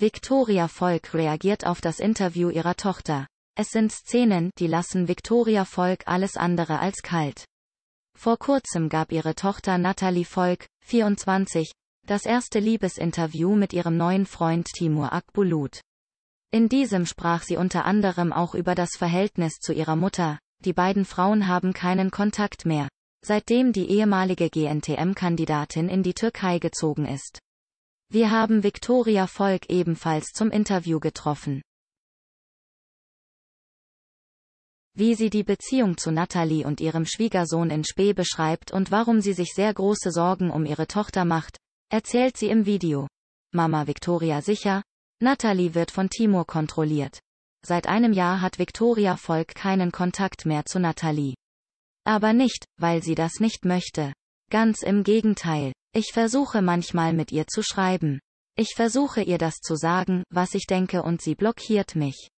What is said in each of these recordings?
Victoria Volk reagiert auf das Interview ihrer Tochter. Es sind Szenen, die lassen Victoria Volk alles andere als kalt. Vor kurzem gab ihre Tochter Natalie Volk, 24, das erste Liebesinterview mit ihrem neuen Freund Timur Akbulut. In diesem sprach sie unter anderem auch über das Verhältnis zu ihrer Mutter, die beiden Frauen haben keinen Kontakt mehr, seitdem die ehemalige GNTM-Kandidatin in die Türkei gezogen ist. Wir haben Victoria Volk ebenfalls zum Interview getroffen. Wie sie die Beziehung zu Natalie und ihrem Schwiegersohn in Spee beschreibt und warum sie sich sehr große Sorgen um ihre Tochter macht, erzählt sie im Video. Mama Victoria sicher, Natalie wird von Timur kontrolliert. Seit einem Jahr hat Victoria Volk keinen Kontakt mehr zu Natalie. Aber nicht, weil sie das nicht möchte. Ganz im Gegenteil. Ich versuche manchmal mit ihr zu schreiben. Ich versuche ihr das zu sagen, was ich denke und sie blockiert mich.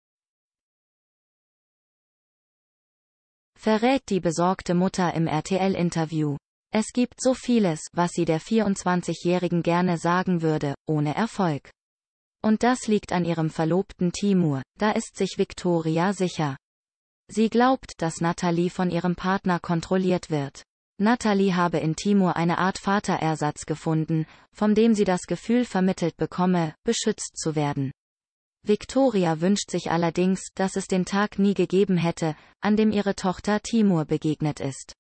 Verrät die besorgte Mutter im RTL-Interview. Es gibt so vieles, was sie der 24-Jährigen gerne sagen würde, ohne Erfolg. Und das liegt an ihrem Verlobten Timur, da ist sich Victoria sicher. Sie glaubt, dass Natalie von ihrem Partner kontrolliert wird. Natalie habe in Timur eine Art Vaterersatz gefunden, von dem sie das Gefühl vermittelt bekomme, beschützt zu werden. Victoria wünscht sich allerdings, dass es den Tag nie gegeben hätte, an dem ihre Tochter Timur begegnet ist.